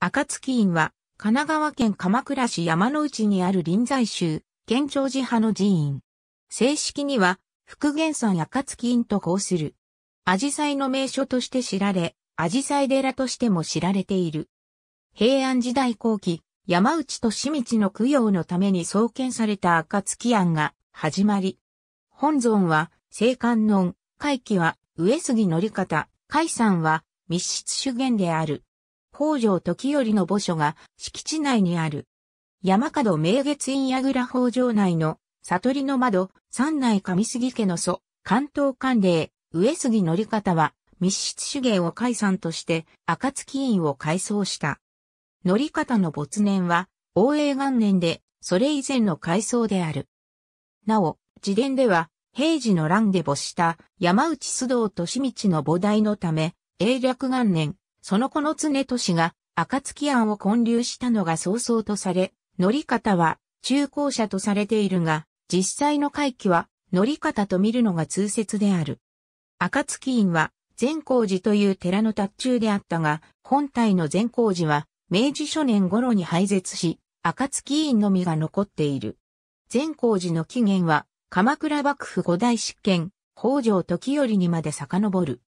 暁院は、神奈川県鎌倉市山之内にある臨済宗、県庁寺派の寺院。正式には、復元山暁院と号する。紫陽花の名所として知られ、紫陽花寺としても知られている。平安時代後期、山内と清道の供養のために創建された暁庵が始まり。本尊は、聖観音、会期は、上杉則方、海山は、密室主言である。北条時頼の墓所が敷地内にある。山門明月院櫓北条内の悟りの窓、三内上杉家の祖、関東関連、上杉則方は密室主芸を解散として暁院を改装した。則方の没年は応永元年でそれ以前の改装である。なお、自伝では平治の乱で没した山内須藤と清道の菩提のため、永略元年、その子の常年が暁案を建立したのが早々とされ、乗り方は中高者とされているが、実際の回帰は乗り方と見るのが通説である。暁院は善光寺という寺の達中であったが、本体の善光寺は明治初年頃に廃絶し、暁院のみが残っている。善光寺の起源は鎌倉幕府五代執権、北条時頼にまで遡る。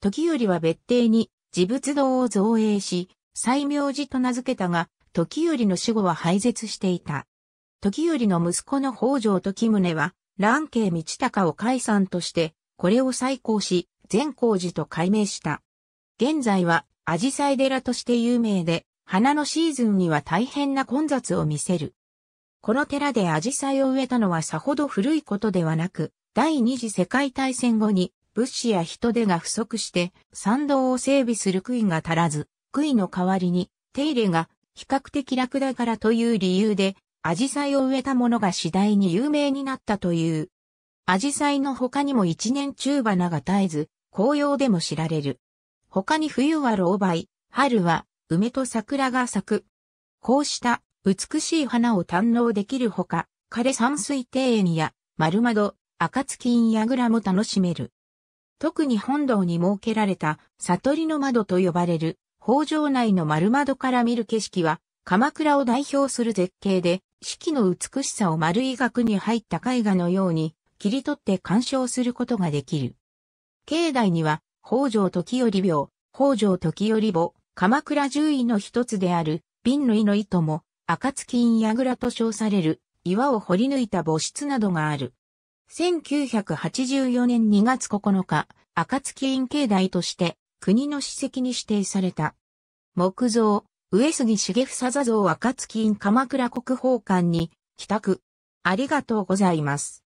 時頼は別邸に自仏堂を造営し、西明寺と名付けたが、時頼の死後は廃絶していた。時頼の息子の北条時宗は、蘭慶道隆を解散として、これを再興し、善光寺と改名した。現在は、紫陽花寺として有名で、花のシーズンには大変な混雑を見せる。この寺で紫陽花を植えたのはさほど古いことではなく、第二次世界大戦後に物資や人手が不足して参道を整備する杭が足らず、杭の代わりに手入れが比較的楽だからという理由で、アジサイを植えたものが次第に有名になったという。アジサイの他にも一年中花が絶えず、紅葉でも知られる。他に冬は老梅、春は梅と桜が咲く。こうした美しい花を堪能できるほか、枯山水庭園や丸窓、暁院櫓も楽しめる。特に本堂に設けられた悟りの窓と呼ばれる北条内の丸窓から見る景色は鎌倉を代表する絶景で四季の美しさを丸い額に入った絵画のように切り取って鑑賞することができる。境内には北条時頼廟、北条時頼墓、鎌倉獣医の一つである瓶類の糸も暁院櫓と称される岩を掘り抜いた墓室などがある。1984年2月9日、暁院境内として国の史跡に指定された。木造、上杉重房座像暁院鎌倉国宝館に帰宅。ありがとうございます。